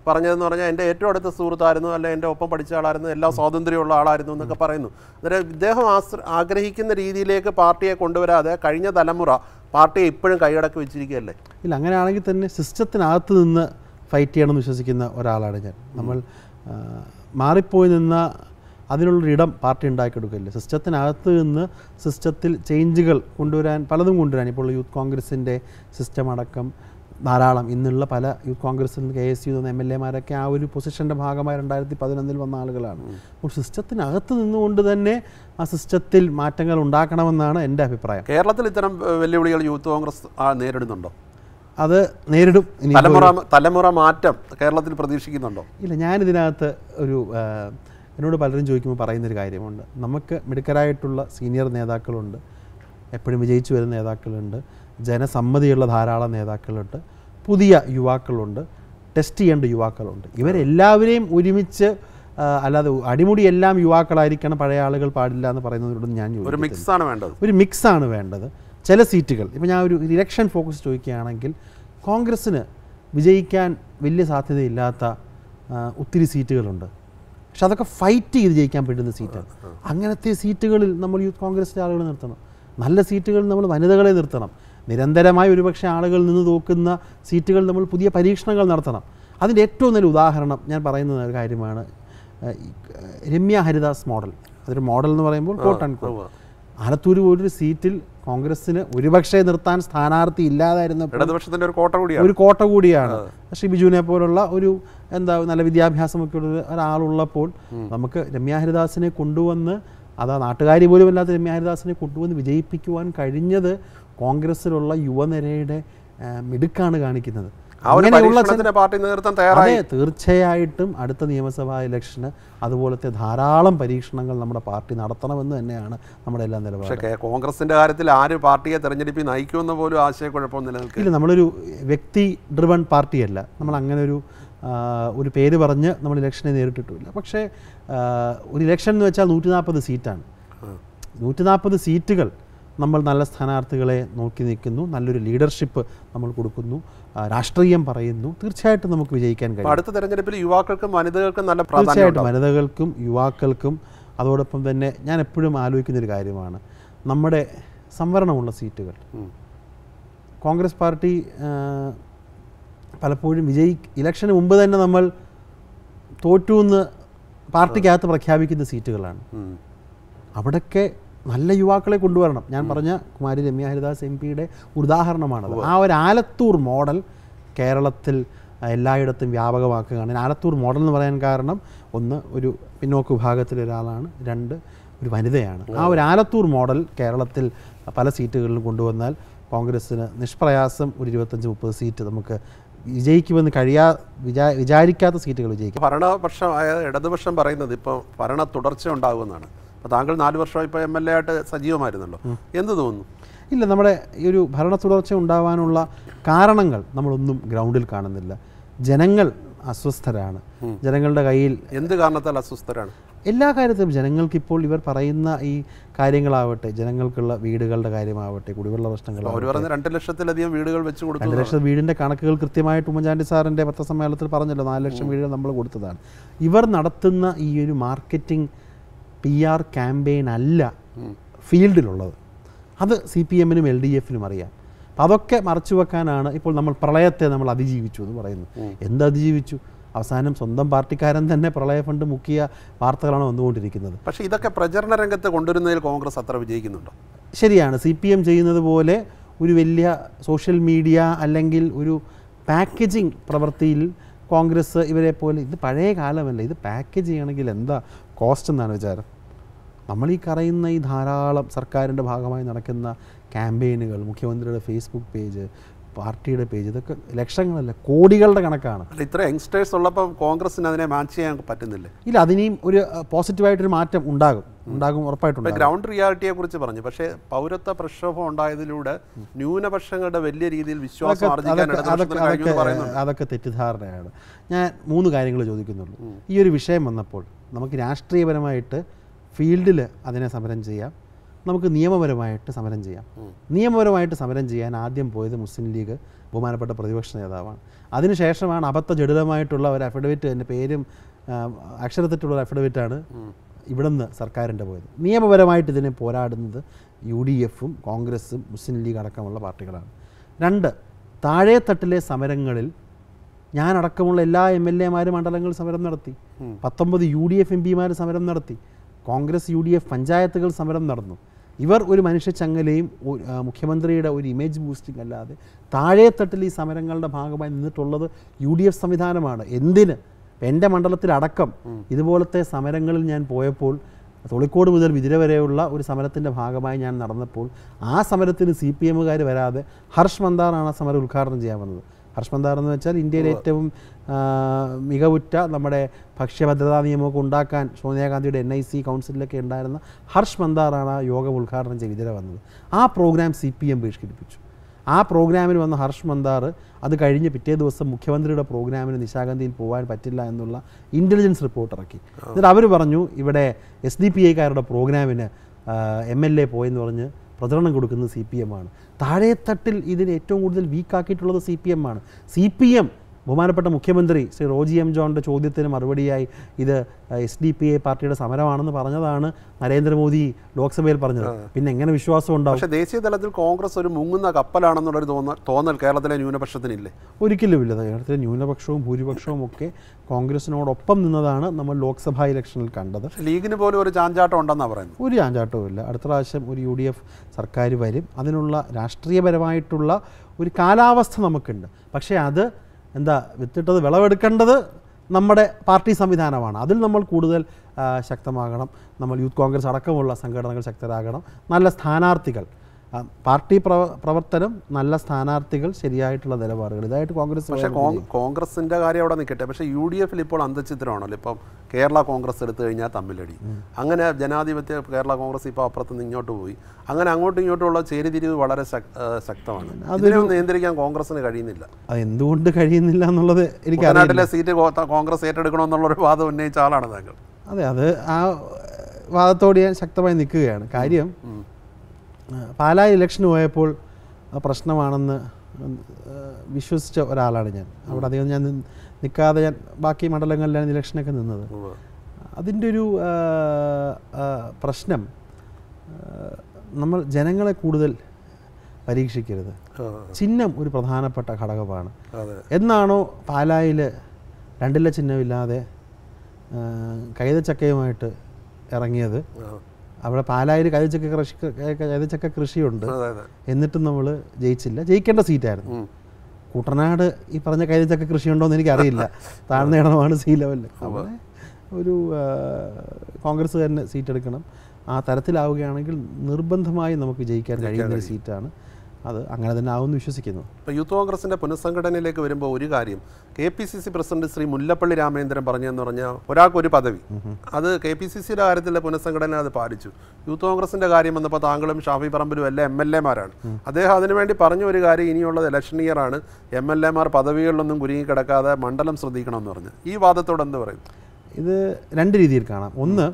പറഞ്ഞതെന്ന് പറഞ്ഞാൽ എന്റെ ഏറ്റവും അടുത്ത സുഹൃത്തായിരുന്നു അല്ലെ എന്റെ ഒപ്പം പഠിച്ച ആളായിരുന്നു എല്ലാ സ്വാതന്ത്ര്യമുള്ള ആളായിരുന്നു എന്നൊക്കെ പറയുന്നു. അന്നേരം ഇദ്ദേഹം ആഗ്രഹിക്കുന്ന രീതിയിലേക്ക് പാർട്ടിയെ കൊണ്ടുവരാതെ കഴിഞ്ഞ തലമുറ പാർട്ടിയെ ഇപ്പോഴും കൈയടക്കി വെച്ചിരിക്കുകയല്ലേ? ഇല്ല അങ്ങനെയാണെങ്കിൽ തന്നെ സിസ്റ്റത്തിനകത്ത് നിന്ന് ഫൈറ്റ് ചെയ്യണമെന്ന് വിശ്വസിക്കുന്ന ഒരാളാണ് ഞാൻ. നമ്മൾ മാറിപ്പോയി നിന്ന അതിനുള്ളൊരു ഇടം പാർട്ടി ഉണ്ടാക്കിയെടുക്കില്ല സിസ്റ്റത്തിനകത്ത് നിന്ന് സിസ്റ്റത്തിൽ ചേഞ്ചുകൾ കൊണ്ടുവരാൻ പലതും കൊണ്ടുവരാൻ. ഇപ്പോൾ യൂത്ത് കോൺഗ്രസിന്റെ സിസ്റ്റം അടക്കം ധാരാളം. ഇന്നുള്ള പല യൂത്ത് കോൺഗ്രസിൽ നിന്ന് K S U M L എമാരൊക്കെ ആ ഒരു പൊസിഷന്റെ ഭാഗമായി രണ്ടായിരത്തി പതിനൊന്നിൽ വന്ന ആളുകളാണ് അപ്പോൾ സിസ്റ്റത്തിനകത്ത് നിന്നുകൊണ്ട് തന്നെ ആ സിസ്റ്റത്തിൽ മാറ്റങ്ങൾ ഉണ്ടാക്കണമെന്നാണ് എന്റെ അഭിപ്രായം. കേരളത്തിൽ ഇത്തരം വെല്ലുവിളികൾ യൂത്ത് കോൺഗ്രസ് നേരിടുന്നുണ്ടോ? അത് നേരിടും. തലമുറ തലമുറ മാറ്റം കേരളത്തിൽ പ്രതീക്ഷിക്കുന്നുണ്ടോ? ഇല്ല ഞാനിതിനകത്ത് ഒരു എന്നോട് പലരും ചോദിക്കുമ്പോൾ പറയുന്നൊരു കാര്യമുണ്ട്. നമുക്ക് മിടുക്കരായിട്ടുള്ള സീനിയർ നേതാക്കളുണ്ട്. എപ്പോഴും വിജയിച്ചു വരുന്ന നേതാക്കളുണ്ട്. ജനസമ്മതിയുള്ള ധാരാളം നേതാക്കളുണ്ട്. പുതിയ യുവാക്കളുണ്ട്. ടെസ്റ്റ് ചെയ്യേണ്ട യുവാക്കളുണ്ട്. ഇവരെല്ലാവരെയും ഒരുമിച്ച് അല്ലാതെ അടിമുടി എല്ലാം യുവാക്കളായിരിക്കണം പഴയ ആളുകൾ പാടില്ല എന്ന് പറയുന്നതിനോട് ഞാൻ ഒരു. മിക്സ് ആണ് വേണ്ടത്. ഒരു മിക്സാണ് വേണ്ടത്. ചില സീറ്റുകൾ. ഇപ്പോൾ ഞാൻ ഒരു ഇലക്ഷൻ ഫോക്കസ് ചോദിക്കുകയാണെങ്കിൽ കോൺഗ്രസ്സിന് വിജയിക്കാൻ വലിയ സാധ്യതയില്ലാത്ത ഒത്തിരി സീറ്റുകളുണ്ട്. പക്ഷെ അതൊക്കെ ഫൈറ്റ് ചെയ്ത് ജയിക്കാൻ പറ്റുന്ന സീറ്റാണ് അങ്ങനത്തെ സീറ്റുകളിൽ നമ്മൾ യൂത്ത് കോൺഗ്രസിന്റെ ആളുകൾ നിർത്തണം. നല്ല സീറ്റുകളിൽ നമ്മൾ വനിതകളെ നിർത്തണം. നിരന്തരമായി ഒരുപക്ഷെ ആളുകൾ നിന്ന് തോക്കുന്ന സീറ്റുകൾ നമ്മൾ പുതിയ പരീക്ഷണങ്ങൾ നടത്തണം. അതിന്റെ ഏറ്റവും നല്ല ഉദാഹരണം ഞാൻ പറയുന്ന ഒരു കാര്യമാണ് രമ്യ ഹരിദാസ് മോഡൽ. അതൊരു മോഡൽ എന്ന് പറയുമ്പോൾ കോട്ടൺ കോട്ട്. ആലത്തൂർ പോലൊരു സീറ്റിൽ കോൺഗ്രസിന് ഒരുപക്ഷെ നിർത്താൻ സ്ഥാനാർത്ഥി ഇല്ലാതായിരുന്ന ഇടതുപക്ഷത്തിന്റെ ഒരു കോട്ട കൂടിയാണ്. ഒരു കോട്ട കൂടിയാണ്. പക്ഷേ ബിജുവിനെ പോലുള്ള ഒരു എന്താ നല്ല വിദ്യാഭ്യാസമൊക്കെ ഉള്ള ഒരാളുള്ളപ്പോൾ നമുക്ക് രമ്യ ഹരിദാസിനെ കൊണ്ടുവന്ന് അതാ നാട്ടുകാരി പോലും അല്ലാത്ത രമ്യ ഹരിദാസിനെ കൊണ്ടുവന്ന് വിജയിപ്പിക്കുവാൻ കഴിഞ്ഞത് കോൺഗ്രസ്സിലുള്ള യുവനിരയുടെ മിടുക്കാണ് കാണിക്കുന്നത്. പാർട്ടി നേതൃത്വം തയ്യാറായി. തീർച്ചയായിട്ടും അടുത്ത നിയമസഭാ ഇലക്ഷന് അതുപോലത്തെ ധാരാളം പരീക്ഷണങ്ങൾ നമ്മുടെ പാർട്ടി നടത്തണമെന്ന് തന്നെയാണ് നമ്മുടെ എല്ലാ നിലപാട്. പക്ഷേ കോൺഗ്രസിന്റെ കാര്യത്തിൽ ആര് പാർട്ടിയെ തെരഞ്ഞെടുപ്പിൽ നയിക്കുമെന്ന് പോലും ആശയക്കുഴപ്പം നിലനിൽക്കും ഇല്ല നമ്മളൊരു വ്യക്തി ഡ്രിവൺ പാർട്ടിയല്ല. നമ്മൾ അങ്ങനെ ഒരു ഒരു പേര് പറഞ്ഞ് നമ്മൾ ഇലക്ഷനെ നേരിട്ടിട്ടുമില്ല. പക്ഷേ ഒരു ഇലക്ഷൻ എന്ന് വെച്ചാൽ നൂറ്റി നാൽപ്പത് സീറ്റാണ് നൂറ്റി നാൽപ്പത് സീറ്റുകൾ നമ്മൾ നല്ല സ്ഥാനാർത്ഥികളെ നോക്കി നിൽക്കുന്നു നല്ലൊരു ലീഡർഷിപ്പ് നമ്മൾ കൊടുക്കുന്നു രാഷ്ട്രീയം പറയുന്നു തീർച്ചയായിട്ടും നമുക്ക് വിജയിക്കാൻ കഴിയും. അടുത്ത തെരഞ്ഞെടുപ്പിൽ യുവാക്കൾക്കും വനിതകൾക്കും നല്ല തീർച്ചയായിട്ടും. വനിതകൾക്കും യുവാക്കൾക്കും അതോടൊപ്പം തന്നെ ഞാൻ എപ്പോഴും ആലോചിക്കുന്ന ഒരു കാര്യമാണ് നമ്മുടെ സംവരണമുള്ള സീറ്റുകൾ. കോൺഗ്രസ് പാർട്ടി പലപ്പോഴും വിജയി ഇലക്ഷന് മുമ്പ് തന്നെ നമ്മൾ തോറ്റു എന്ന് പാർട്ടിക്കകത്ത് പ്രഖ്യാപിക്കുന്ന സീറ്റുകളാണ്. അവിടെയൊക്കെ അവിടൊക്കെ നല്ല യുവാക്കളെ കൊണ്ടുവരണം. ഞാൻ പറഞ്ഞ കുമാരി രമ്യ ഹരിദാസ് എം പിയുടെ ഉദാഹരണമാണത്. ആ ഒരു ആലത്തൂർ മോഡൽ കേരളത്തിൽ എല്ലായിടത്തും വ്യാപകമാക്കുകയാണ്. ആലത്തൂർ മോഡൽ എന്ന് പറയാൻ കാരണം ഒന്ന് ഒരു പിന്നോക്ക വിഭാഗത്തിലെ ഒരാളാണ്. രണ്ട് ഒരു വനിതയാണ്. ആ ഒരു ആലത്തൂർ മോഡൽ കേരളത്തിൽ പല സീറ്റുകളിലും കൊണ്ടുവന്നാൽ കോൺഗ്രസ്സിന് നിഷ്പ്രയാസം ഒരു ഇരുപത്തഞ്ച് മുപ്പത് സീറ്റ് നമുക്ക് വിജയിക്കുമെന്ന് കഴിയാ വിചാ വിചാരിക്കാത്ത സീറ്റുകൾ വിജയിക്കും. ഭരണപക്ഷം ഇടതുപക്ഷം പറയുന്നത് ഇപ്പോൾ ഭരണ തുടർച്ച ഉണ്ടാകുമെന്നാണ്. അപ്പോൾ താങ്കൾ നാല് വർഷം ഇപ്പോൾ എം എൽ എ ആയിട്ട് സജീവമായിരുന്നല്ലോ. എന്ത് തോന്നുന്നു? ഇല്ല നമ്മുടെ ഈ ഒരു ഭരണ തുടർച്ച ഉണ്ടാവാനുള്ള കാരണങ്ങൾ നമ്മളൊന്നും ഗ്രൗണ്ടിൽ കാണുന്നില്ല. ജനങ്ങൾ അസ്വസ്ഥരാണ്. ജനങ്ങളുടെ കയ്യിൽ എന്ത് കാരണത്താൽ അസ്വസ്ഥരാണ്? എല്ലാ കാര്യത്തിലും ജനങ്ങൾക്കിപ്പോൾ ഇവർ പറയുന്ന ഈ കാര്യങ്ങളാവട്ടെ ജനങ്ങൾക്കുള്ള വീടുകളുടെ കാര്യമാവട്ടെ കുടിവെള്ള പ്രശ്നങ്ങൾ രണ്ട് ലക്ഷത്തിലധികം വീടുകൾ വെച്ച് കൊടുത്തു രണ്ട് ലക്ഷം വീടിന്റെ കണക്കുകൾ കൃത്യമായിട്ട് ഉമ്മൻചാണ്ടി സാറിന്റെ പത്രസമ്മേളനത്തിൽ പറഞ്ഞല്ലോ. നാല് ലക്ഷം വീടുകൾ നമ്മൾ കൊടുത്തതാണ്. ഇവർ നടത്തുന്ന ഈ ഒരു മാർക്കറ്റിംഗ് പി ആർ ക്യാമ്പയിൻ അല്ല ഫീൽഡിലുള്ളത്. അത് സി പി എമ്മിനും എൽ ഡി എഫിനും അറിയാം. അപ്പം അതൊക്കെ മറച്ചു വെക്കാനാണ് ഇപ്പോൾ നമ്മൾ പ്രളയത്തെ നമ്മൾ അതിജീവിച്ചു എന്ന് പറയുന്നു എന്ത് അതിജീവിച്ചു? അവസാനം സ്വന്തം പാർട്ടിക്കാരൻ തന്നെ പ്രളയ ഫണ്ട് മുക്കിയ വാർത്തകളാണ് വന്നുകൊണ്ടിരിക്കുന്നത്. പക്ഷേ ഇതൊക്കെ പ്രചരണ രംഗത്ത് കൊണ്ടുവരുന്നതിൽ കോൺഗ്രസ് അത്ര വിജയിക്കുന്നുണ്ടോ? ശരിയാണ്. സി പി എം ചെയ്യുന്നത് പോലെ ഒരു വലിയ സോഷ്യൽ മീഡിയ അല്ലെങ്കിൽ ഒരു പാക്കേജിങ് പ്രവൃത്തിയിൽ കോൺഗ്രസ് ഇവരെ പോലെ ഇത് പഴയ കാലമല്ല. ഇത് പാക്കേജ് ചെയ്യണമെങ്കിൽ എന്താ കോസ്റ്റ് എന്നാണ് വിചാരം. നമ്മൾ ഈ കറയുന്ന ഈ ധാരാളം സർക്കാരിന്റെ ഭാഗമായി നടക്കുന്ന ക്യാമ്പയിനുകൾ മുഖ്യമന്ത്രിയുടെ ഫേസ്ബുക്ക് പേജ് പാർട്ടിയുടെ പേജ് ഇതൊക്കെ ലക്ഷങ്ങളല്ല കോടികളുടെ കണക്കാണ്. ഇത്ര യങ്സ്റ്റേഴ്സ് ഉള്ളപ്പോൾ കോൺഗ്രസിന് അതിനെ മാച്ച് ചെയ്യാൻ പറ്റുന്നില്ല? ഇല്ല അതിനെയും ഒരു പോസിറ്റീവായിട്ടൊരു മാറ്റം ഉണ്ടാകും. ഉണ്ടാകും ഉറപ്പായിട്ടുണ്ട് ഗ്രൗണ്ട് റിയാലിറ്റിയെ കുറിച്ച് പറഞ്ഞു. പക്ഷേ പൗരത്വ പ്രക്ഷോഭം ഉണ്ടായതിലൂടെ ന്യൂനപക്ഷങ്ങളുടെ വലിയ രീതിയിൽ വിശ്വാസം അതൊക്കെ തെറ്റിദ്ധാരണയാണ്. ഞാൻ മൂന്ന് കാര്യങ്ങൾ ചോദിക്കുന്നുള്ളൂ. ഈ ഒരു വിഷയം വന്നപ്പോൾ നമുക്ക് രാഷ്ട്രീയപരമായിട്ട് ഫീൽഡിൽ അതിനെ സമരം ചെയ്യാം. നമുക്ക് നിയമപരമായിട്ട് സമരം ചെയ്യാം. നിയമപരമായിട്ട് സമരം ചെയ്യാൻ ആദ്യം പോയത് മുസ്ലിം ലീഗ് ബഹുമാനപ്പെട്ട പ്രതിപക്ഷ നേതാവാണ്. അതിനുശേഷമാണ് അബദ്ധ ജടിലമായിട്ടുള്ള ഒരു അഫിഡവിറ്റ് എന്റെ പേരും അക്ഷരത്തിട്ടുള്ള അക്ഷരത്തെറ്റുള്ള ഒരു അഫിഡവിറ്റാണ് ഇവിടുന്ന് സർക്കാരിന്റെ പോയത്. നിയമപരമായിട്ട് ഇതിനെ പോരാടുന്നത് യു ഡി എഫും കോൺഗ്രസും മുസ്ലിം ലീഗ് അടക്കമുള്ള പാർട്ടികളാണ്. രണ്ട് താഴേത്തട്ടിലെ സമരങ്ങളിൽ ഞാനടക്കമുള്ള എല്ലാ എം എൽ എമാരും മണ്ഡലങ്ങൾ സമരം നടത്തി. പത്തൊമ്പത് യു ഡി എഫ് എം പിമാർ സമരം നടത്തി. കോൺഗ്രസ് യു ഡി എഫ് പഞ്ചായത്തുകൾ സമരം നടന്നു. ഇവർ ഒരു മനുഷ്യച്ചങ്ങലയും ചങ്ങലയും മുഖ്യമന്ത്രിയുടെ ഒരു ഇമേജ് ബൂസ്റ്റിംഗ് അല്ലാതെ താഴെത്തട്ടിൽ ഈ സമരങ്ങളുടെ ഭാഗമായി നിന്നിട്ടുള്ളത് യു ഡി എഫ് സംവിധാനമാണ്. എന്തിന്? എന്റെ മണ്ഡലത്തിലടക്കം ഇതുപോലത്തെ സമരങ്ങളിൽ ഞാൻ പോയപ്പോൾ തൊളിക്കോട് മുതൽ വിതിര വരെയുള്ള ഒരു സമരത്തിന്റെ ഭാഗമായി ഞാൻ നടന്നപ്പോൾ ആ സമരത്തിന് സി പി എമ്മുകാർ വരാതെ ഹർഷ് മന്ദാറാണ് ആ സമരം ഉദ്ഘാടനം ചെയ്യാൻ വന്നത്. ഹർഷ് മന്ദാർ എന്ന് വെച്ചാൽ ഇന്ത്യയിലെ ഏറ്റവും മികവുറ്റ നമ്മുടെ ഭക്ഷ്യഭദ്രതാ നിയമമൊക്കെ ഉണ്ടാക്കാൻ സോണിയാഗാന്ധിയുടെ എൻ ഐ സി കൗൺസിലൊക്കെ ഉണ്ടായിരുന്ന ഹർഷ് മന്ദാറാണ് ആ യോഗം ഉദ്ഘാടനം ചെയ്ത് ഇതിലെ വന്നത്. ആ പ്രോഗ്രാം സി പി എം ബഹിഷ്കരിപ്പിച്ചു ആ പ്രോഗ്രാമിന് വന്ന ഹർഷ് മന്ദാർ അത് കഴിഞ്ഞ് പിറ്റേ ദിവസം മുഖ്യമന്ത്രിയുടെ പ്രോഗ്രാമിന് നിശാഗന്ധിയിൽ പോകാൻ പറ്റില്ല എന്നുള്ള ഇന്റലിജൻസ് റിപ്പോർട്ട് ഇറക്കി. എന്നിട്ട് അവർ പറഞ്ഞു ഇവിടെ എസ് ഡി പി ഐക്കാരുടെ പ്രോഗ്രാമിന് എം എൽ എ പോയെന്ന് പറഞ്ഞ് പ്രചരണം കൊടുക്കുന്നത് സി പി എം ആണ്. താഴെത്തട്ടിൽ ഇതിന് ഏറ്റവും കൂടുതൽ വീക്കാക്കിയിട്ടുള്ളത് സി പി എം ആണ്. സി പി എം ബഹുമാനപ്പെട്ട മുഖ്യമന്ത്രി ശ്രീ റോജി എം ജോണിന്റെ ചോദ്യത്തിന് മറുപടിയായി ഇത് എസ് ഡി പി ഐ പാർട്ടിയുടെ സമരമാണെന്ന് പറഞ്ഞതാണ് നരേന്ദ്രമോദി ലോക്സഭയിൽ പറഞ്ഞത്. പിന്നെ എങ്ങനെ വിശ്വാസം ഉണ്ടാവും? പക്ഷേ ദേശീയ തലത്തിൽ കോൺഗ്രസ് ഒരു മുങ്ങുന്ന കപ്പലാണെന്നുള്ളൊരു തോന്നൽ തോന്നൽ കേരളത്തിലെ ന്യൂനപക്ഷത്തിനില്ലേ? ഒരിക്കലും ഇല്ല. കേരളത്തിലെ ന്യൂനപക്ഷവും ഭൂരിപക്ഷവും ഒക്കെ കോൺഗ്രസിനോടൊപ്പം നിന്നതാണ് നമ്മൾ ലോക്സഭാ ഇലക്ഷനിൽ കണ്ടത്. ലീഗിന് പോലും ഒരു ചാഞ്ചാട്ടം ഉണ്ടെന്നാണ് പറയുന്നത്. ഒരു ചാഞ്ചാട്ടവും ഇല്ല. അടുത്ത പ്രാവശ്യം ഒരു യു ഡി എഫ് സർക്കാർ വരും. അതിനുള്ള രാഷ്ട്രീയപരമായിട്ടുള്ള ഒരു കാലാവസ്ഥ നമുക്കുണ്ട്. പക്ഷേ അത് എന്താ വിത്തിട്ടത് വിളവെടുക്കേണ്ടത് നമ്മുടെ പാർട്ടി സംവിധാനമാണ്. അതിൽ നമ്മൾ കൂടുതൽ ശക്തമാകണം. നമ്മൾ യൂത്ത് കോൺഗ്രസ് അടക്കമുള്ള സംഘടനകൾ ശക്തരാകണം. നല്ല സ്ഥാനാർത്ഥികൾ. പാർട്ടി പ്രവ പ്രവർത്തനം നല്ല സ്ഥാനാർത്ഥികൾ ശരിയായിട്ടുള്ള നിലപാടുകൾ. ഇതായിട്ട് കോൺഗ്രസ് പക്ഷേ കോൺ- കോൺഗ്രസിന്റെ കാര്യം അവിടെ നിൽക്കട്ടെ പക്ഷേ യു ഡി എഫിൽ ഇപ്പോൾ അന്തചിത്രമാണല്ലോ. ഇപ്പം കേരള കോൺഗ്രസ് എടുത്തു കഴിഞ്ഞാൽ തമ്മിലടി. അങ്ങനെ ജനാധിപത്യ കേരള കോൺഗ്രസ് ഇപ്പോൾ അപ്പുറത്ത് നിന്ന് ഇങ്ങോട്ട് പോയി. അങ്ങനെ അങ്ങോട്ടും ഇങ്ങോട്ടുമുള്ള ചേരിതിരിവ് വളരെ ശക്തമാണ്. അതിനെ നിയന്ത്രിക്കാൻ കോൺഗ്രസിന് കഴിയുന്നില്ല. എന്തുകൊണ്ട് കഴിയുന്നില്ല എന്നുള്ളത് എനിക്ക് നാട്ടിലെ സീറ്റ് കോൺഗ്രസ് ഏറ്റെടുക്കണമെന്നുള്ള ഒരു വാദം ഉന്നയിച്ച ആളാണ് താങ്കൾ. അതെ അത് ആ വാദത്തോട് ഞാൻ ശക്തമായി നിൽക്കുകയാണ്. കാര്യം ആ, പാലായിൽ ഇലക്ഷന് പോയപ്പോൾ പ്രശ്നമാണെന്ന് വിശ്വസിച്ച ഒരാളാണ് ഞാൻ. അവിടെ അധികം ഞാൻ നിൽക്കാതെ ഞാൻ ബാക്കി മണ്ഡലങ്ങളിലാണ് ഇലക്ഷനൊക്കെ നിന്നത്. അതിന്റെ ഒരു പ്രശ്നം നമ്മൾ ജനങ്ങളെ കൂടുതൽ പരീക്ഷിക്കരുത്. ചിഹ്നം ഒരു പ്രധാനപ്പെട്ട ഘടകമാണ്. എന്നാണോ പാലായിൽ രണ്ടില ചിഹ്നമില്ലാതെ കൈതച്ചക്കയുമായിട്ട് ഇറങ്ങിയത്? അവിടെ പാലായിൽ കൈതച്ചക്ക കൃഷി കൈതച്ചക്ക കൃഷിയുണ്ട്. എന്നിട്ടും നമ്മൾ ജയിച്ചില്ല. ജയിക്കേണ്ട സീറ്റായിരുന്നു. കുട്ടനാട് ഈ പറഞ്ഞ കൈതച്ചക്ക കൃഷിയുണ്ടോ എന്ന് എനിക്കറിയില്ല. (laughs) താഴ്ന്ന ഇടമാണ് സി ലെവലിൽ. അവിടെ ഒരു കോൺഗ്രസ് തന്നെ സീറ്റ് എടുക്കണം ആ തരത്തിലാവുകയാണെങ്കിൽ നിർബന്ധമായി നമുക്ക് ജയിക്കാൻ കഴിയുന്ന ഒരു സീറ്റാണ് അത് അങ്ങനെ തന്നെ ആവുമെന്ന് വിശ്വസിക്കുന്നു. ഇപ്പോൾ യൂത്ത് കോൺഗ്രസിന്റെ പുനഃസംഘടനയിലേക്ക് വരുമ്പോൾ ഒരു കാര്യം K P C C president Shri Mullappally Ramachandran പറഞ്ഞതെന്ന് പറഞ്ഞാൽ ഒരാൾക്ക് ഒരു പദവി. അത് കെ പി സി സിയുടെ കാര്യത്തിലെ പുനഃസംഘടന അത് പാലിച്ചു. യൂത്ത് കോൺഗ്രസിന്റെ കാര്യം വന്നപ്പോൾ താങ്കളും ഷാഫി പറമ്പിലും എല്ലാം എം എൽ എമാരാണ്. അദ്ദേഹം അതിനുവേണ്ടി പറഞ്ഞ ഒരു കാര്യം ഇനിയുള്ളത് ഇലക്ഷൻ ഇയർ ആണ്. എം എൽ എമാർ പദവികളിലൊന്നും കുരുങ്ങിക്കിടക്കാതെ മണ്ഡലം ശ്രദ്ധിക്കണമെന്ന് പറഞ്ഞു. ഈ വാദത്തോട് എന്ത് പറയും? ഇത് രണ്ട് രീതിയിൽ കാണാം. ഒന്ന്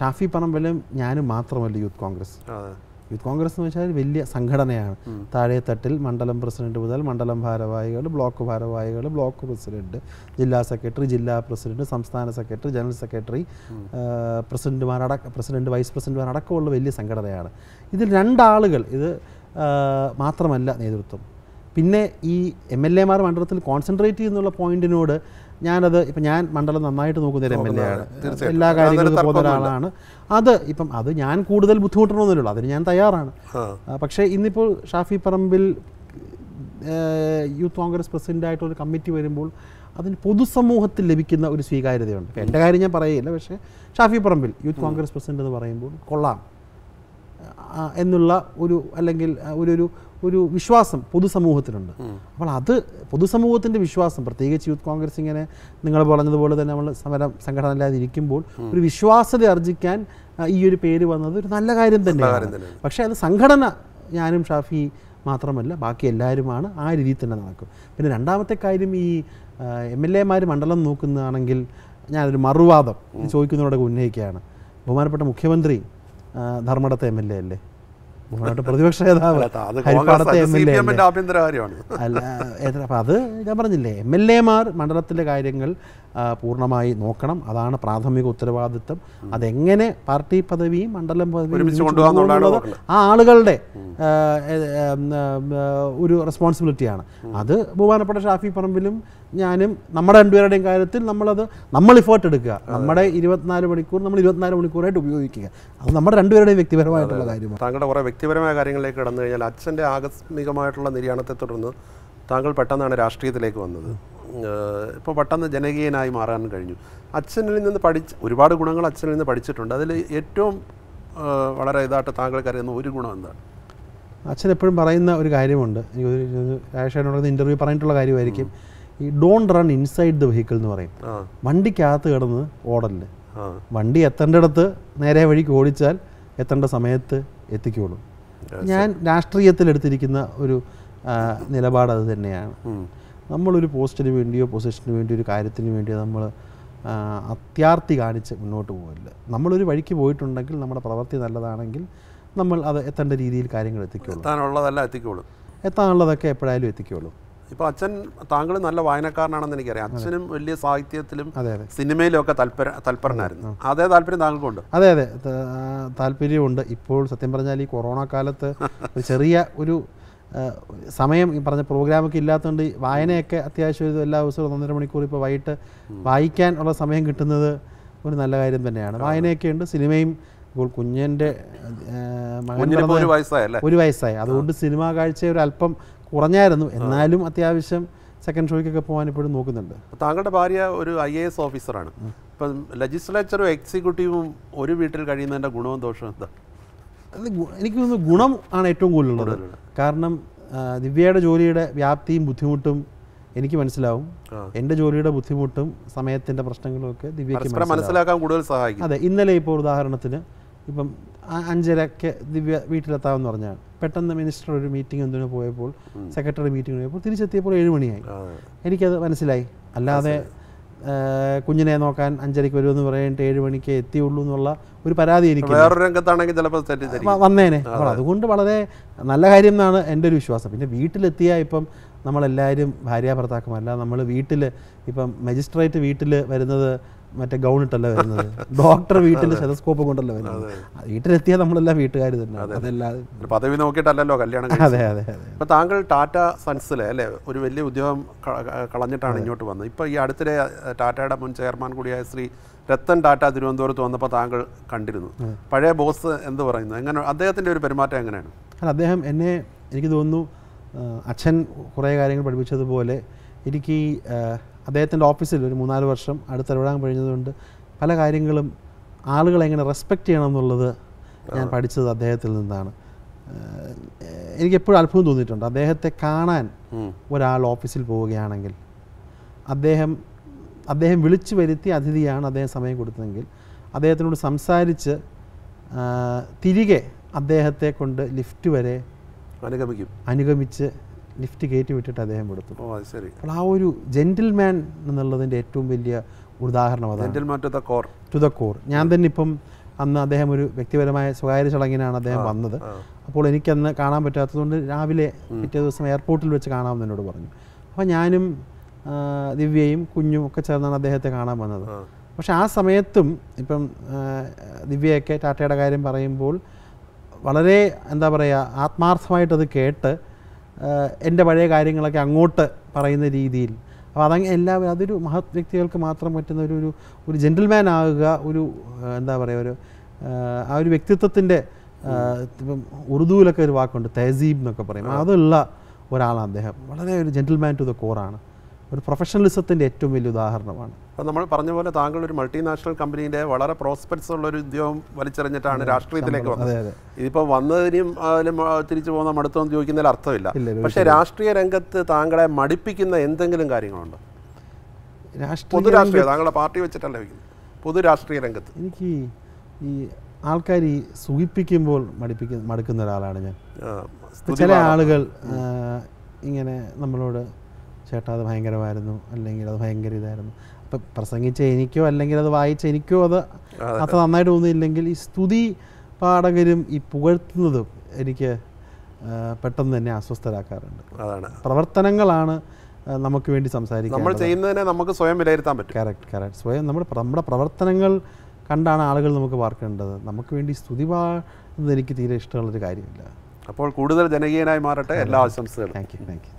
ഷാഫി പറമ്പലും ഞാനും മാത്രമല്ല യൂത്ത് കോൺഗ്രസ്. യൂത്ത് കോൺഗ്രസ് എന്ന് വെച്ചാൽ വലിയ സംഘടനയാണ്. താഴെ തട്ടിൽ മണ്ഡലം പ്രസിഡന്റ് മുതൽ മണ്ഡലം ഭാരവാഹികൾ ബ്ലോക്ക് ഭാരവാഹികൾ ബ്ലോക്ക് പ്രസിഡന്റ് ജില്ലാ സെക്രട്ടറി ജില്ലാ പ്രസിഡന്റ് സംസ്ഥാന സെക്രട്ടറി ജനറൽ സെക്രട്ടറി പ്രസിഡന്റുമാരടക്കം പ്രസിഡന്റ് വൈസ് പ്രസിഡന്റുമാർ അടക്കമുള്ള വലിയ സംഘടനയാണ്. ഇതിൽ രണ്ടാളുകൾ ഇത് മാത്രമല്ല നേതൃത്വം. പിന്നെ ഈ എം എൽ എമാർ മണ്ഡലത്തിൽ കോൺസെൻട്രേറ്റ് ചെയ്യുന്നുള്ള പോയിന്റിനോട് ഞാനത് ഇപ്പം ഞാൻ മണ്ഡലം നന്നായിട്ട് നോക്കുന്ന ഒരു എം എൽ എ ആണ്. എല്ലാ കാര്യങ്ങളും പോകുന്ന ഒരാളാണ് അത് ഇപ്പം അത് ഞാൻ കൂടുതൽ ബുദ്ധിമുട്ടണമെന്നില്ലല്ലോ അതിന് ഞാൻ തയ്യാറാണ്. പക്ഷേ ഇന്നിപ്പോൾ ഷാഫി പറമ്പിൽ യൂത്ത് കോൺഗ്രസ് പ്രസിഡന്റായിട്ട് ഒരു കമ്മിറ്റി വരുമ്പോൾ അതിന് പൊതുസമൂഹത്തിൽ ലഭിക്കുന്ന ഒരു സ്വീകാര്യതയുണ്ട്. എന്റെ കാര്യം ഞാൻ പറയുകയില്ല പക്ഷേ Shafi Parambil youth Congress president എന്ന് പറയുമ്പോൾ കൊള്ളാം. എന്നുള്ള ഒരു അല്ലെങ്കിൽ ഒരു ഒരു ഒരു വിശ്വാസം പൊതുസമൂഹത്തിനുണ്ട് അപ്പോൾ അത് പൊതുസമൂഹത്തിന്റെ വിശ്വാസം പ്രത്യേകിച്ച് യൂത്ത് കോൺഗ്രസ് ഇങ്ങനെ നിങ്ങൾ പറഞ്ഞതുപോലെ തന്നെ നമ്മൾ സമരം സംഘടന ഇല്ലാതെ ഇരിക്കുമ്പോൾ ഒരു വിശ്വാസത അർജിക്കാൻ ഈ ഒരു പേര് വന്നത് ഒരു നല്ല കാര്യം തന്നെയാണ്. പക്ഷേ അത് സംഘടന ഞാനും ഷാഫി മാത്രമല്ല ബാക്കി എല്ലാവരുമാണ് ആ രീതിയിൽ തന്നെ നടക്കും. പിന്നെ രണ്ടാമത്തെ കാര്യം ഈ എം എൽ എമാർ മണ്ഡലം നോക്കുന്നതാണെങ്കിൽ ഞാനൊരു മറുവാദം ഇത് ചോദിക്കുന്നതോടെ ഉന്നയിക്കുകയാണ്. ബഹുമാനപ്പെട്ട മുഖ്യമന്ത്രി ധർമ്മടത്തെ എം എൽ എ അല്ലേ? ബഹുമാനപ്പെട്ട പ്രതിപക്ഷ നേതാവ്. ഹരിപ്പാടത്തെ എം എൽ എ അല്ല? അപ്പം അത് ഞാൻ പറഞ്ഞില്ലേ എം എൽ എമാർ മണ്ഡലത്തിലെ കാര്യങ്ങൾ പൂർണമായി നോക്കണം. അതാണ് പ്രാഥമിക ഉത്തരവാദിത്വം. അതെങ്ങനെ പാർട്ടി പദവിയും മണ്ഡലം പദവിയും ആ ആളുകളുടെ ഒരു റെസ്പോൺസിബിലിറ്റിയാണ് അത് ബഹുമാനപ്പെട്ട ഷാഫി പറമ്പിലും ഞാനും നമ്മുടെ രണ്ടുപേരുടെയും കാര്യത്തിൽ നമ്മളത് നമ്മൾ ഇഫേർട്ട് എടുക്കുക. നമ്മുടെ ഇരുപത്തിനാല് മണിക്കൂർ നമ്മൾ ഇരുപത്തിനാല് മണിക്കൂറായിട്ട് ഉപയോഗിക്കുക. അത് നമ്മുടെ രണ്ടുപേരുടെയും വ്യക്തിപരമായിട്ടുള്ള കാര്യമാണ്. താങ്കളുടെ കുറേ വ്യക്തിപരമായ കാര്യങ്ങളിലേക്ക് കടന്നു കഴിഞ്ഞാൽ അച്ഛന്റെ ആകസ്മികമായിട്ടുള്ള നിര്യാണത്തെ തുടർന്ന് താങ്കൾ പെട്ടെന്നാണ് രാഷ്ട്രീയത്തിലേക്ക് വന്നത്. ഇപ്പോൾ പെട്ടെന്ന് ജനകീയനായി മാറാൻ കഴിഞ്ഞു. അച്ഛനിൽ നിന്ന് പഠിച്ച് ഒരുപാട് ഗുണങ്ങൾ അച്ഛനിൽ നിന്ന് പഠിച്ചിട്ടുണ്ട്. അതിൽ ഏറ്റവും വളരെ ഇതായിട്ട് താങ്കൾക്ക് അറിയുന്ന ഒരു ഗുണം എന്താണ്? അച്ഛൻ എപ്പോഴും പറയുന്ന ഒരു കാര്യമുണ്ട്. എനിക്ക് ഒരു രാജേഷനോട് ഇന്റർവ്യൂ പറഞ്ഞിട്ടുള്ള കാര്യമായിരിക്കും. ഈ don't run inside the vehicle എന്ന് പറയും. വണ്ടിക്കകത്ത് കിടന്ന് ഓടൽ വണ്ടി എത്തേണ്ടടത്ത് നേരെ വഴിക്ക് ഓടിച്ചാൽ എത്തേണ്ട സമയത്ത് എത്തിക്കോളും. ഞാൻ രാഷ്ട്രീയത്തിൽ എടുത്തിരിക്കുന്ന ഒരു നിലപാട് അത് തന്നെയാണ്. നമ്മളൊരു പോസ്റ്റിന് വേണ്ടിയോ പൊസിഷന് വേണ്ടിയോ ഒരു കാര്യത്തിന് വേണ്ടിയോ നമ്മൾ അത്യാർത്തി കാണിച്ച് മുന്നോട്ട് പോകില്ല നമ്മളൊരു വഴിക്ക് പോയിട്ടുണ്ടെങ്കിൽ നമ്മുടെ പ്രവൃത്തി നല്ലതാണെങ്കിൽ നമ്മൾ അത് എത്തേണ്ട രീതിയിൽ കാര്യങ്ങൾ എത്തിക്കുള്ളൂ എത്താനുള്ളതല്ല എത്തിക്കോളും. എത്താനുള്ളതൊക്കെ എപ്പോഴായാലും എത്തിക്കുള്ളൂ ഇപ്പോൾ അച്ഛൻ താങ്കൾ നല്ല വായനക്കാരനാണെന്ന് എനിക്കറിയാം. അച്ഛനും വലിയ സാഹിത്യത്തിലും സിനിമയിലും ഒക്കെ തൽപര തൽപരനായിരുന്നു. അതേ താല്പര്യം താങ്കൾക്കുണ്ട്? അതെ അതെ. താല്പര്യമുണ്ട്. ഇപ്പോൾ സത്യം പറഞ്ഞാൽ ഈ കൊറോണ കാലത്ത് ഒരു ചെറിയ ഒരു സമയം ഈ പറഞ്ഞ പ്രോഗ്രാമൊക്കെ ഇല്ലാത്തതുകൊണ്ട് വായനയൊക്കെ അത്യാവശ്യം ഒരു എല്ലാ ദിവസവും ഒന്നര മണിക്കൂർ ഇപ്പോൾ വൈകിട്ട് വായിക്കാൻ ഉള്ള സമയം കിട്ടുന്നത് ഒരു നല്ല കാര്യം തന്നെയാണ്. വായനയൊക്കെ ഉണ്ട്. സിനിമയും ഇപ്പോൾ കുഞ്ഞന്റെ മകൻ ഒരു വയസ്സായി അതുകൊണ്ട് സിനിമാ കാഴ്ച ഒരു അല്പം കുറഞ്ഞായിരുന്നു. എന്നാലും അത്യാവശ്യം സെക്കൻഡ് ഷോയ്ക്കൊക്കെ പോകാൻ ഇപ്പോഴും നോക്കുന്നുണ്ട്. താങ്കളുടെ ഭാര്യ ഒരു ഐ എ എസ് ഓഫീസറാണ് ഇപ്പം ലെജിസ്ലേച്ചറും എക്സിക്യൂട്ടീവും ഒരു വീട്ടിൽ കഴിയുന്നതിന്റെ ഗുണവും ദോഷവും എന്താ? അത് എനിക്ക് തോന്നുന്നു ഗുണം ആണ് ഏറ്റവും കൂടുതലുള്ളത്. കാരണം ദിവ്യയുടെ ജോലിയുടെ വ്യാപ്തിയും ബുദ്ധിമുട്ടും എനിക്ക് മനസ്സിലാവും. എന്റെ ജോലിയുടെ ബുദ്ധിമുട്ടും സമയത്തിന്റെ പ്രശ്നങ്ങളും ഒക്കെ ദിവ്യയ്ക്ക് മനസ്സിലാക്കാൻ കൂടുതൽ സഹായിക്കും. അതെ ഇന്നലെ ഇപ്പോൾ ഉദാഹരണത്തിന് ഇപ്പം അഞ്ചരയ്ക്ക് ദിവ്യ വീട്ടിലെത്താമെന്ന് പറഞ്ഞാണ്. പെട്ടെന്ന് മിനിസ്റ്റർ ഒരു മീറ്റിംഗ് എന്തിനു പോയപ്പോൾ സെക്രട്ടറി മീറ്റിംഗ് പോയപ്പോൾ തിരിച്ചെത്തിയപ്പോൾ ഏഴ് മണിയായി. ആ, എനിക്കത് മനസ്സിലായി. അല്ലാതെ കുഞ്ഞിനെ നോക്കാൻ അഞ്ചരയ്ക്ക് വരുമെന്ന് പറഞ്ഞിട്ട് ഏഴ് മണിക്ക് എത്തിയുള്ളൂ എന്നുള്ള ഒരു പരാതി എനിക്ക് വേറൊരു രംഗത്താണെങ്കിൽ ചിലപ്പോൾ വന്നേനെ. അപ്പോൾ അതുകൊണ്ട് വളരെ നല്ല കാര്യം എന്നാണ് എന്റെ ഒരു വിശ്വാസം. പിന്നെ വീട്ടിലെത്തിയ ഇപ്പം നമ്മളെല്ലാവരും ഭാര്യ ഭർത്താക്കന്മാരല്ല. നമ്മൾ വീട്ടിൽ ഇപ്പം മജിസ്ട്രേറ്റ് വീട്ടിൽ വരുന്നത് മറ്റേ ഗൗൺ ഇട്ടല്ല വരുന്നത്? ഡോക്ടർ വീട്ടിൽ സ്റ്റെതസ്കോപ്പ് കൊണ്ടല്ല വരുന്നത്? വീട്ടിലെത്തിയാൽ നമ്മളെല്ലാം വീട്ടുകാർ തന്നെ. അതെല്ലാം പദവി നോക്കിയിട്ടല്ലല്ലോ കല്യാണം. അതെ അതെ അതെ. ഇപ്പം താങ്കൾ ടാറ്റ സൺസിലെ അല്ലേ ഒരു വലിയ ഉദ്യോഗം കളഞ്ഞിട്ടാണ് ഇങ്ങോട്ട് വന്നത്. ഇപ്പോൾ ഈ അടുത്തിടെ ടാറ്റയുടെ മുൻ ചെയർമാൻ കൂടിയായ ശ്രീ രത്തൻ ടാറ്റ തിരുവനന്തപുരത്ത് വന്നപ്പോൾ താങ്കൾ കണ്ടിരുന്നു. പഴയ ബോസ് എന്ത് പറയുന്നു? എങ്ങനെ അദ്ദേഹത്തിന്റെ ഒരു പെരുമാറ്റം എങ്ങനെയാണ്? അല്ല അദ്ദേഹം എന്നെ എനിക്ക് തോന്നുന്നു അച്ഛൻ കുറേ കാര്യങ്ങൾ പഠിപ്പിച്ചതുപോലെ എനിക്ക് അദ്ദേഹത്തിന്റെ ഓഫീസിൽ ഒരു മൂന്നാൽ വർഷം അടുത്തിടപെടാൻ കഴിഞ്ഞതുകൊണ്ട് പല കാര്യങ്ങളും ആളുകളെ എങ്ങനെ റെസ്പെക്റ്റ് ചെയ്യണം എന്നുള്ളത് ഞാൻ പഠിച്ചത് അദ്ദേഹത്തിൽ നിന്നാണ്. എനിക്കെപ്പോഴും അത്ഭുതം തോന്നിയിട്ടുണ്ട്. അദ്ദേഹത്തെ കാണാൻ ഒരാൾ ഓഫീസിൽ പോവുകയാണെങ്കിൽ അദ്ദേഹം അദ്ദേഹം വിളിച്ചു വരുത്തി അതിഥിയാണ് അദ്ദേഹം സമയം കൊടുത്തതെങ്കിൽ അദ്ദേഹത്തിനോട് സംസാരിച്ച് തിരികെ അദ്ദേഹത്തെ കൊണ്ട് ലിഫ്റ്റ് വരെ അനുഗമിക്കും. അനുഗമിച്ച് ലിഫ്റ്റ് കയറ്റി വിട്ടിട്ട് അദ്ദേഹം കൊടുത്തു. ശരി. അപ്പോൾ ആ ഒരു ജെന്റിൽമാൻ എന്നുള്ളതിന്റെ ഏറ്റവും വലിയ ഉദാഹരണം അതാണ്. To the core to the core ഞാൻ തന്നെ ഇപ്പം അന്ന് അദ്ദേഹം ഒരു വ്യക്തിപരമായ സ്വകാര്യ ചടങ്ങിനാണ് അദ്ദേഹം വന്നത്. അപ്പോൾ എനിക്കന്ന് കാണാൻ പറ്റാത്തതുകൊണ്ട് രാവിലെ പിറ്റേ ദിവസം എയർപോർട്ടിൽ വെച്ച് കാണാമെന്ന് എന്നോട് പറഞ്ഞു. അപ്പോൾ ഞാനും ദിവ്യയും കുഞ്ഞും ഒക്കെ ചേർന്നാണ് അദ്ദേഹത്തെ കാണാൻ വന്നത്. പക്ഷെ ആ സമയത്തും ഇപ്പം ദിവ്യയൊക്കെ ടാറ്റയുടെ കാര്യം പറയുമ്പോൾ വളരെ എന്താ പറയുക ആത്മാർത്ഥമായിട്ടത് കേട്ട് എന്റെ പഴയ കാര്യങ്ങളൊക്കെ അങ്ങോട്ട് പറയുന്ന രീതിയിൽ. അപ്പോൾ അതങ്ങ് എല്ലാവരും അതൊരു മഹത് വ്യക്തികൾക്ക് മാത്രം പറ്റുന്ന ഒരു ഒരു ഒരു ജെന്റിൽമാൻ ആകുക ഒരു എന്താ പറയുക ഒരു ആ, ഒരു വ്യക്തിത്വത്തിന്റെ ഇപ്പം ഉറുദുവിലൊക്കെ ഒരു വാക്കുണ്ട് തഹസീബ് എന്നൊക്കെ പറയും. അതുള്ള ഒരാളാണ് അദ്ദേഹം. വളരെ ഒരു ജെന്റിൽമാൻ ടു ദ കോറാണ് ഒരു പ്രൊഫഷണലിസത്തിന്റെ ഏറ്റവും വലിയ ഉദാഹരണമാണ്. അപ്പോൾ നമ്മൾ പറഞ്ഞ പോലെ താങ്കൾ ഒരു മൾട്ടിനാഷണൽ കമ്പനീന്റെ വളരെ പ്രോസ്പെക്ട്സ് ഉള്ള ഒരു ഉദ്യോഗം വലിച്ചെറിഞ്ഞിട്ടാണ് രാഷ്ട്രീയത്തിലേക്ക് വന്നത്. ഇതിപ്പോൾ വന്നതിനും അതിലും തിരിച്ചു പോകുന്ന മടുത്തെന്ന് ചോദിക്കുന്നതിൽ അർത്ഥമില്ല. പക്ഷേ രാഷ്ട്രീയ രംഗത്ത് താങ്കളെ മടിപ്പിക്കുന്ന എന്തെങ്കിലും കാര്യങ്ങളുണ്ടോ? രാഷ്ട്രീയ പൊതു രാഷ്ട്രീയ താങ്കളുടെ പാർട്ടി വെച്ചിട്ടല്ല പൊതു രാഷ്ട്രീയ രംഗത്ത്. എനിക്ക് ഈ ആൾക്കാർ ഈ സൂചിപ്പിക്കുമ്പോൾ മടിപ്പിക്കുന്ന മടുക്കുന്ന ഒരാളാണ് ഞാൻ. ചില ആളുകൾ ഇങ്ങനെ നമ്മളോട് ചേട്ടാ അത് ഭയങ്കരമായിരുന്നു. അല്ലെങ്കിൽ അത് ഭയങ്കര ഇതായിരുന്നു. അപ്പം പ്രസംഗിച്ച എനിക്കോ അല്ലെങ്കിൽ അത് വായിച്ച എനിക്കോ അത് അത്ര നന്നായിട്ട് തോന്നിയില്ലെങ്കിൽ ഈ സ്തുതി പാഠകരും ഈ പുകഴ്ത്തുന്നതും എനിക്ക് പെട്ടെന്ന് തന്നെ അസ്വസ്ഥരാക്കാറുണ്ട്. അതാണ്. പ്രവർത്തനങ്ങളാണ് നമുക്ക് വേണ്ടി സംസാരിക്കുക നമ്മൾ ചെയ്യുന്നതിനെ നമുക്ക് സ്വയം വിലയിരുത്താൻ പറ്റും. Correct correct. സ്വയം നമ്മുടെ നമ്മുടെ പ്രവർത്തനങ്ങൾ കണ്ടാണ് ആളുകൾ നമുക്ക് പാർക്കേണ്ടത് നമുക്ക് വേണ്ടി സ്തുതി പാടുന്നത് എനിക്ക് തീരെ ഇഷ്ടമുള്ളൊരു കാര്യമില്ല. അപ്പോൾ കൂടുതൽ ജനകീയനായി മാറട്ടെ. എല്ലാ ആശംസകളും. Thank you thank you